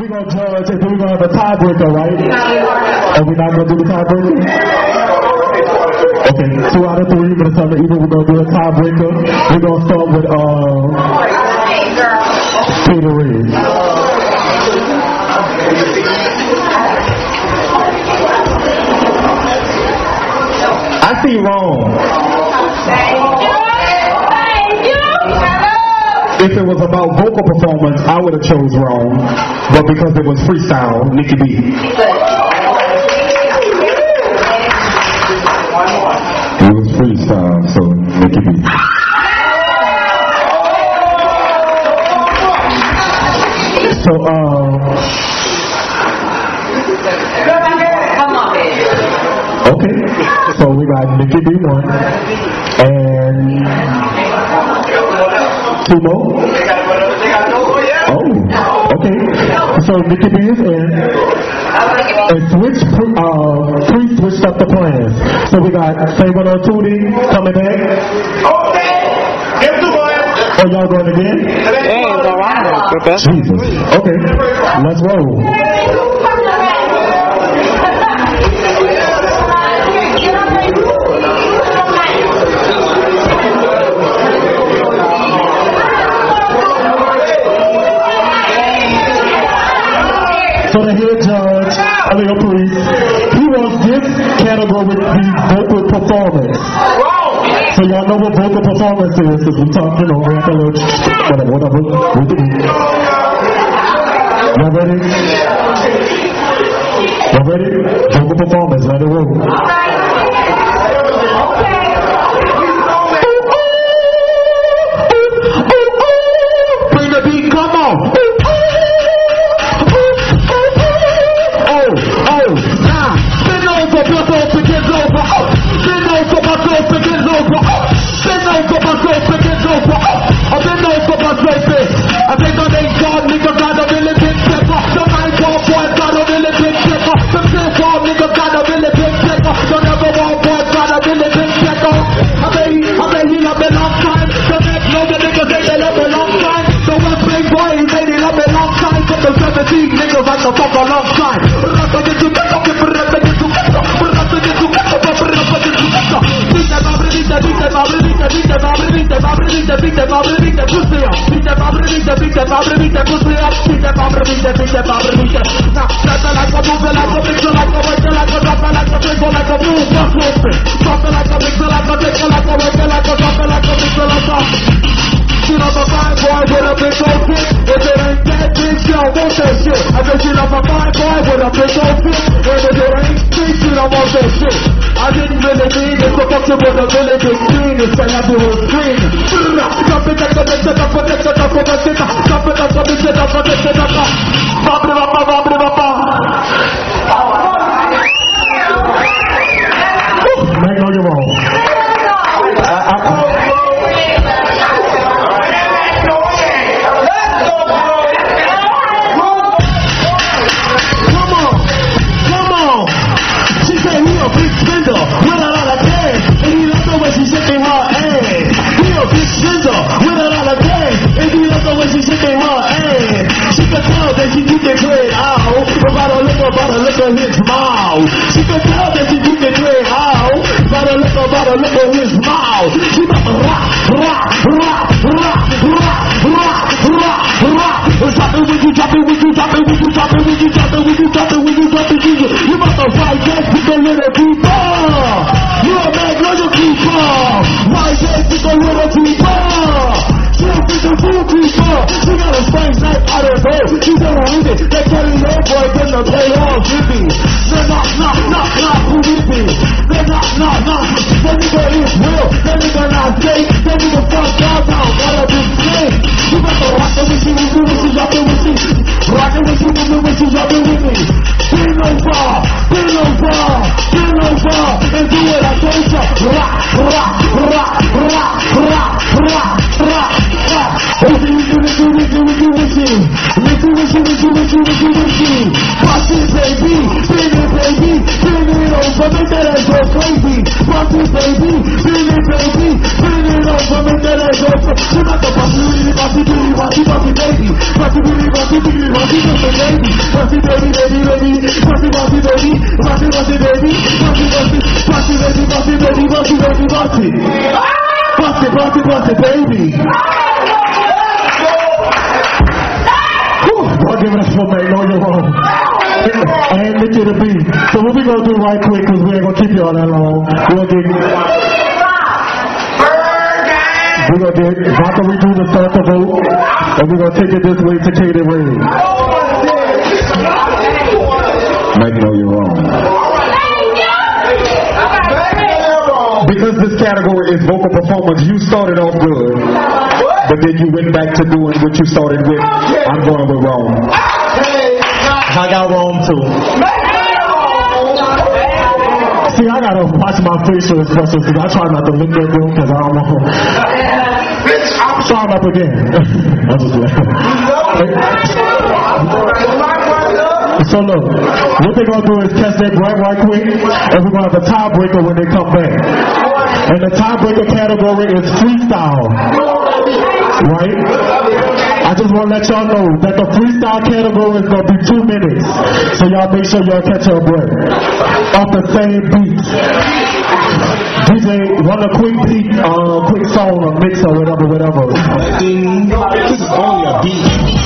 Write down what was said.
we gonna judge and then we gonna have a tiebreaker, right? Are we not gonna do the tiebreaker? Okay, two out of three, Minnesota either we're gonna do a tiebreaker. We're gonna start with uh Peter Reed. I see Rhome. If it was about vocal performance, I would have chose Rhome. But because it was freestyle, Nicky B. It was freestyle, so Nicky B. So, uh, okay. So we got Nicky B one and two more. Oh, okay. So Nicky B is in. And switch, pre- uh, pre switched up the plans. So we got Saban on 2D coming back. Okay. Oh, y'all going again? Jesus. Okay. Let's roll. He wants this category to be vocal performance. So y'all know what vocal performance is, because we talked, you know, rap a little, whatever, whatever. Y'all ready? Y'all ready? Vocal performance, let it roll. babble, like a move, like a mix, like a like a like a like a move, move like a like a like a like a like a like a. You a. It she don't that shit. I bet she love a fine boy a big old dick. And if it ain't big, she don't want that shit. I didn't really mean it to fuck you with a really big penis. And I do a scream. Stop it, stop it, stop it, stop it, stop it, stop it, stop it, stop it, stop it, stop it, stop Dookie Dookie, party baby, spin it baby, spin it over, make that ass go crazy. Party baby, spin it baby, spin it over, make that ass go crazy. You got the party, really party, really party, party baby, party baby party, baby, party, party baby, party baby, baby, baby, party party baby, party party baby, party party, party baby, party baby, party baby, party, party, party, baby. And Nicky Da B. So what we gonna do right quick, cause we ain't gonna keep y'all that long. We're gonna get, we're gonna get Vodka Redo to start the vote, and we're gonna take it this way to Kaety Red. Magnolia Rhome. Because this category is vocal performance, you started off good, but then you went back to doing what you started with. I'm going with Rhome. I got Rhome too. See, I gotta watch my facial expressions because I try not to look at them because I don't know. I'm starting up again. I'm just So look, what they're gonna do is test that right right quick, and we're gonna have a tiebreaker when they come back. And the tiebreaker category is freestyle. Right? I just want to let y'all know that the freestyle category is going to be two minutes. So y'all make sure y'all catch your breath. Off the same beat. DJ, run a quick beat, uh, quick song or mix or whatever, whatever. This is only a beat.